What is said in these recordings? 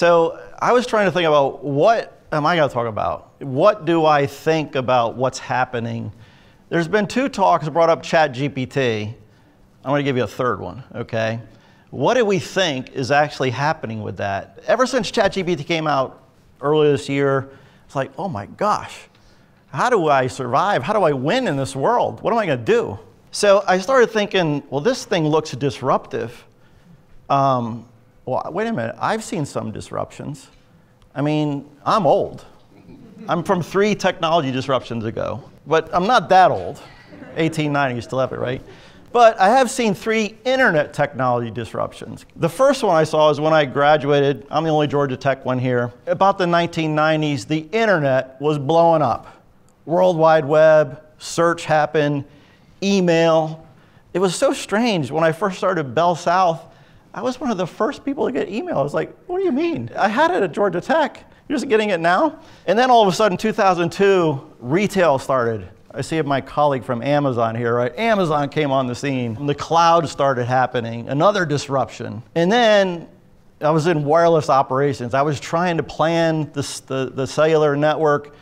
So I was trying to think about what am I going to talk about? What do I think about what's happening? There's been two talks brought up Chat GPT. I'm going to give you a third one, okay? What do we think is actually happening with that? Ever since ChatGPT came out earlier this year, it's like, oh my gosh, how do I survive? How do I win in this world? What am I going to do? So I started thinking, well, this thing looks disruptive. Um, well, wait a minute, I've seen some disruptions. I mean, I'm old. I'm from three technology disruptions ago, but I'm not that old. 1890, you still have it, right? But I have seen three internet technology disruptions. The first one I saw is when I graduated, I'm the only Georgia Tech one here. About the 1990s, the internet was blowing up. World Wide Web, search happened, email. It was so strange. When I first started Bell South, I was one of the first people to get email. I was like, what do you mean? I had it at Georgia Tech. You're just getting it now? And then all of a sudden, 2002, retail started. I see my colleague from Amazon here, right? Amazon came on the scene. The cloud started happening, another disruption. And then I was in wireless operations. I was trying to plan the, the, the cellular network,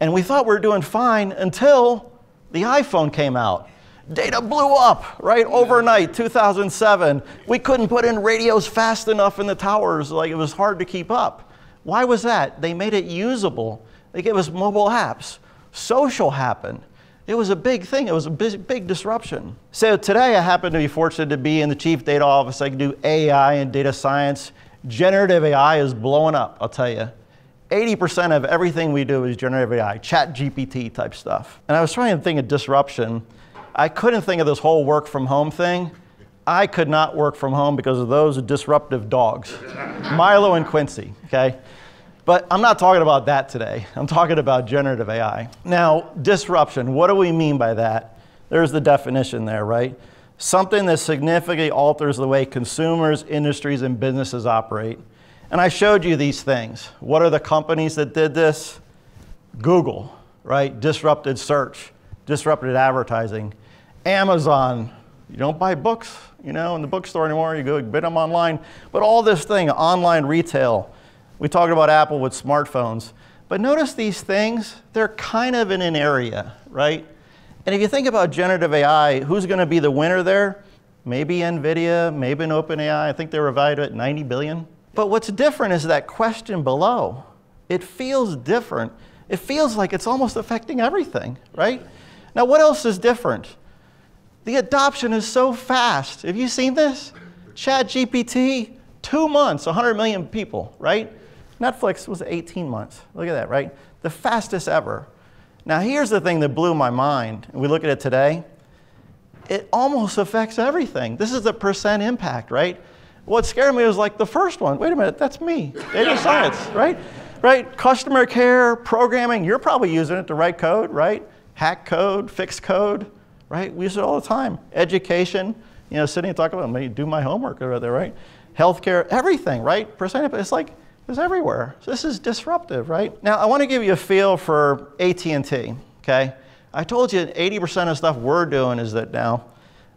and we thought we were doing fine until the iPhone came out. Data blew up, right? Overnight, 2007. We couldn't put in radios fast enough in the towers, like it was hard to keep up. Why was that? They made it usable. They gave us mobile apps. Social happened. It was a big thing. It was a big, big disruption. So today I happen to be fortunate to be in the chief data office. I can do AI and data science. Generative AI is blowing up, I'll tell you. 80% of everything we do is generative AI, chat GPT type stuff. And I was trying to think of disruption. I couldn't think of this whole work from home thing. I could not work from home because of those disruptive dogs, Milo and Quincy, okay? But I'm not talking about that today. I'm talking about generative AI. Now, disruption, what do we mean by that? There's the definition there, right? Something that significantly alters the way consumers, industries, and businesses operate. And I showed you these things. What are the companies that did this? Google, right? Disrupted search, disrupted advertising. Amazon, you don't buy books, you know, in the bookstore anymore. You go bid them online. But all this thing, online retail, we talked about Apple with smartphones. But notice these things, they're kind of in an area, right? And if you think about generative AI, who's going to be the winner there? Maybe NVIDIA, maybe an OpenAI. I think they were valued at 90 billion. But what's different is that question below. It feels different. It feels like it's almost affecting everything, right? Now, what else is different? The adoption is so fast. Have you seen this? Chat GPT, two months, 100 million people, right? Netflix was 18 months. Look at that, right? The fastest ever. Now, here's the thing that blew my mind. We look at it today. It almost affects everything. This is the percent impact, right? What scared me was like the first one. Wait a minute, that's me. Data science, right? Right? Customer care, programming. You're probably using it to write code, right? Hack code, fix code, right? We use it all the time. Education. You know, sitting and talking about me, do my homework over there, right? Healthcare, everything, right? Percent. It's like it's everywhere. So this is disruptive, right? Now, I want to give you a feel for AT&T, okay? I told you 80% of stuff we're doing is that now.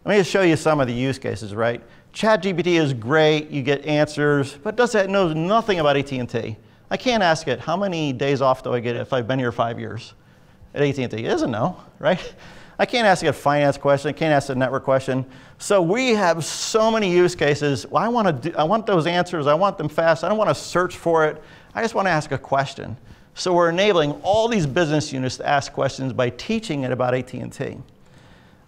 Let me just show you some of the use cases, right? ChatGPT is great, you get answers, but does that knows nothing about AT&T. I can't ask it, how many days off do I get if I've been here five years at AT&T? It doesn't know, right? I can't ask a finance question. I can't ask a network question. So we have so many use cases. Well, I, want to do, I want those answers. I want them fast. I don't want to search for it. I just want to ask a question. So we're enabling all these business units to ask questions by teaching it about AT&T.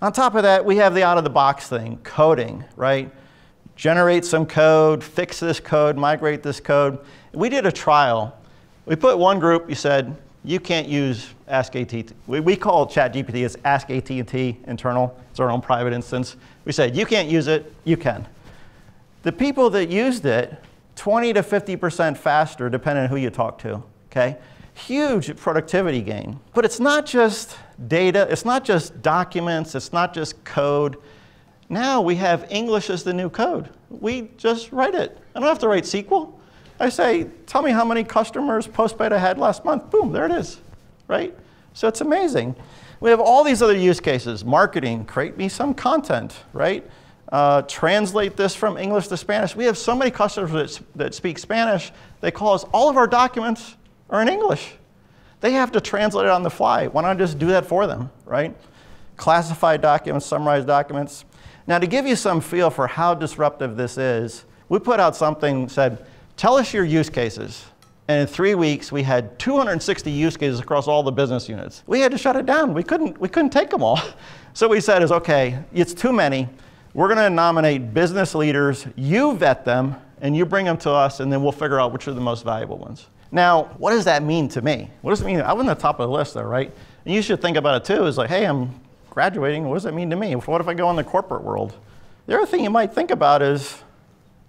On top of that, we have the out-of-the-box thing, coding, right? Generate some code, fix this code, migrate this code. We did a trial. We put one group, you said, you can't use Ask AT&T. We, we call ChatGPT as Ask AT&T internal. It's our own private instance. We said, you can't use it, you can. The people that used it, 20 to 50% faster, depending on who you talk to, okay? Huge productivity gain. But it's not just data, it's not just documents, it's not just code. Now we have English as the new code. We just write it. I don't have to write SQL. I say, tell me how many customers postpaid I had last month. Boom, there it is, right? So it's amazing. We have all these other use cases. Marketing, create me some content, right? uh, translate this from English to Spanish. We have so many customers that, that speak Spanish, they call us, all of our documents are in English. They have to translate it on the fly. Why don't I just do that for them, right? Classified documents, summarized documents. Now, to give you some feel for how disruptive this is, we put out something said, tell us your use cases. And in three weeks, we had 260 use cases across all the business units. We had to shut it down. We couldn't, we couldn't take them all. So we said is, okay, it's too many. We're going to nominate business leaders. You vet them, and you bring them to us, and then we'll figure out which are the most valuable ones. Now, what does that mean to me? What does it mean? I'm on the top of the list though, right? And you should think about it too. Is like, hey, I'm graduating. What does that mean to me? What if I go in the corporate world? The other thing you might think about is,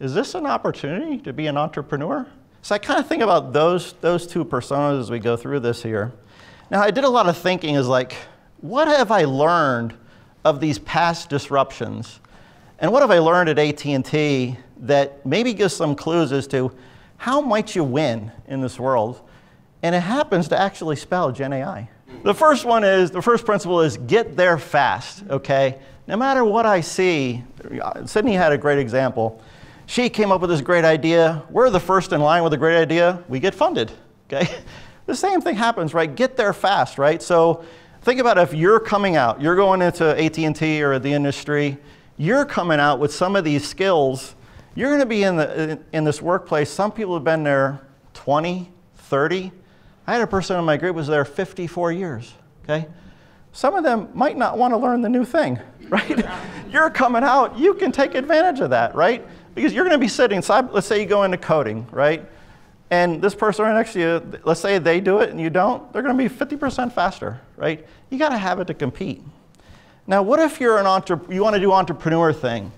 is this an opportunity to be an entrepreneur? So I kind of think about those, those two personas as we go through this here. Now, I did a lot of thinking is like, what have I learned of these past disruptions? And what have I learned at AT&T that maybe gives some clues as to how might you win in this world? And it happens to actually spell Gen AI. The first one is, the first principle is get there fast, okay? No matter what I see, Sydney had a great example she came up with this great idea. We're the first in line with a great idea. We get funded. Okay? The same thing happens, right? Get there fast, right? So think about if you're coming out, you're going into AT&T or the industry, you're coming out with some of these skills. You're going to be in, the, in this workplace. Some people have been there 20, 30. I had a person in my group was there 54 years. Okay? Some of them might not want to learn the new thing, right? you're coming out, you can take advantage of that, right? Because you're going to be sitting, so let's say you go into coding, right? And this person right next to you, let's say they do it and you don't, they're going to be 50% faster, right? You got to have it to compete. Now, what if you're an entre- you want to do entrepreneur thing?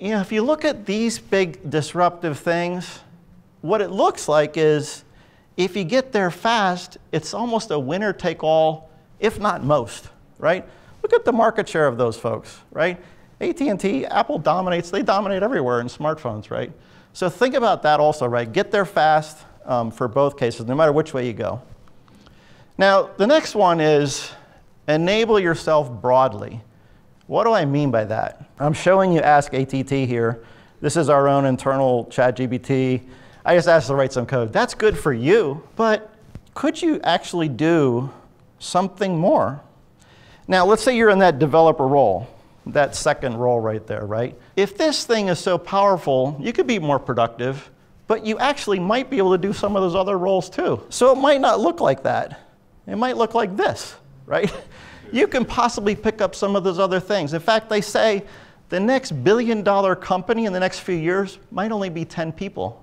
You know, if you look at these big disruptive things, what it looks like is if you get there fast, it's almost a winner take all, if not most, right? Look at the market share of those folks, right? AT&T, Apple dominates, they dominate everywhere in smartphones, right? So think about that also, right? Get there fast um, for both cases, no matter which way you go. Now, the next one is enable yourself broadly. What do I mean by that? I'm showing you Ask ATT here. This is our own internal ChatGPT. I just asked to write some code. That's good for you, but could you actually do something more? Now, let's say you're in that developer role that second role right there, right? If this thing is so powerful, you could be more productive, but you actually might be able to do some of those other roles too. So it might not look like that. It might look like this, right? You can possibly pick up some of those other things. In fact, they say the next billion dollar company in the next few years might only be 10 people.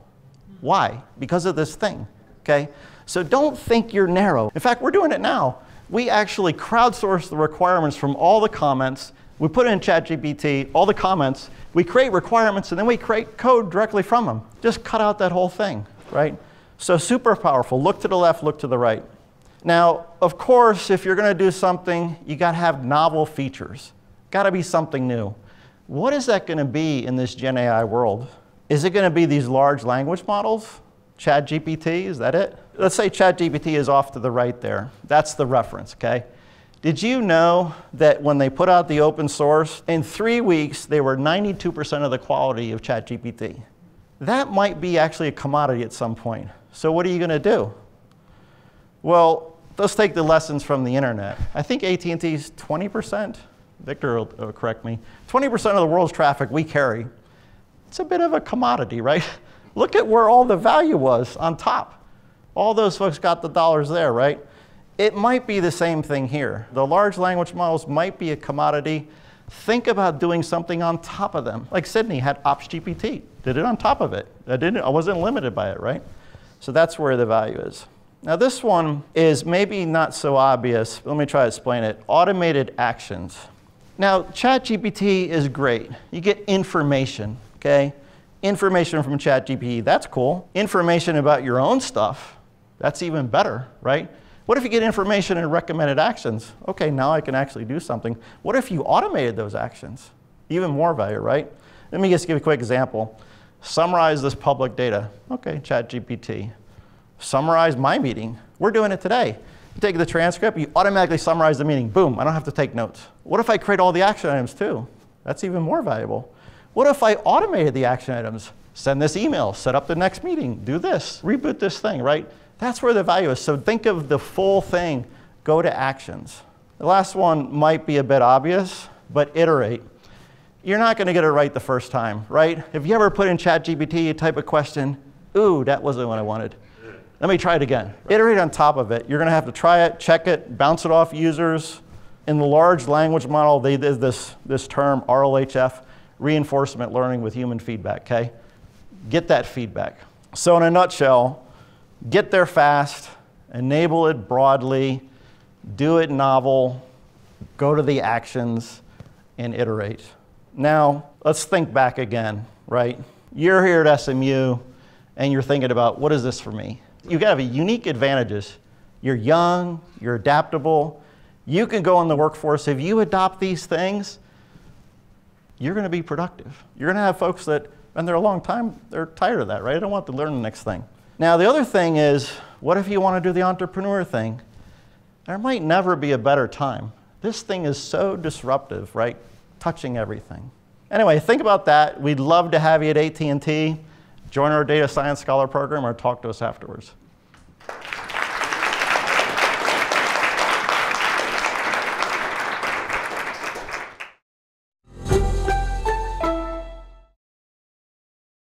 Why? Because of this thing, okay? So don't think you're narrow. In fact, we're doing it now. We actually crowdsource the requirements from all the comments we put in ChatGPT all the comments, we create requirements, and then we create code directly from them. Just cut out that whole thing, right? So super powerful. Look to the left, look to the right. Now, of course, if you're going to do something, you got to have novel features. Got to be something new. What is that going to be in this Gen AI world? Is it going to be these large language models? ChatGPT, is that it? Let's say ChatGPT is off to the right there. That's the reference, okay? Did you know that when they put out the open source, in three weeks, they were 92% of the quality of ChatGPT? That might be actually a commodity at some point. So what are you going to do? Well, let's take the lessons from the internet. I think AT&T's 20%, Victor will, will correct me, 20% of the world's traffic we carry. It's a bit of a commodity, right? Look at where all the value was on top. All those folks got the dollars there, right? It might be the same thing here. The large language models might be a commodity. Think about doing something on top of them. Like Sydney had OpsGPT, did it on top of it. I, didn't, I wasn't limited by it, right? So that's where the value is. Now this one is maybe not so obvious. Let me try to explain it. Automated actions. Now ChatGPT is great. You get information, okay? Information from ChatGPT, that's cool. Information about your own stuff, that's even better, right? What if you get information and recommended actions? Okay, now I can actually do something. What if you automated those actions? Even more value, right? Let me just give a quick example. Summarize this public data. Okay, ChatGPT. Summarize my meeting. We're doing it today. You take the transcript, you automatically summarize the meeting. Boom, I don't have to take notes. What if I create all the action items too? That's even more valuable. What if I automated the action items? Send this email, set up the next meeting, do this, reboot this thing, right? That's where the value is. So think of the full thing, go to actions. The last one might be a bit obvious, but iterate. You're not going to get it right the first time, right? If you ever put in ChatGPT, you type a question, ooh, that wasn't what I wanted. Let me try it again. Iterate on top of it. You're going to have to try it, check it, bounce it off users. In the large language model, they did this, this term, RLHF, reinforcement learning with human feedback, okay? Get that feedback. So, in a nutshell, get there fast, enable it broadly, do it novel, go to the actions, and iterate. Now, let's think back again, right? You're here at SMU and you're thinking about what is this for me? You have got a unique advantages. You're young, you're adaptable, you can go in the workforce. If you adopt these things, you're going to be productive. You're going to have folks that and they're a long time, they're tired of that, right? I don't want to learn the next thing. Now, the other thing is, what if you want to do the entrepreneur thing? There might never be a better time. This thing is so disruptive, right? Touching everything. Anyway, think about that. We'd love to have you at AT&T. Join our Data Science Scholar program or talk to us afterwards.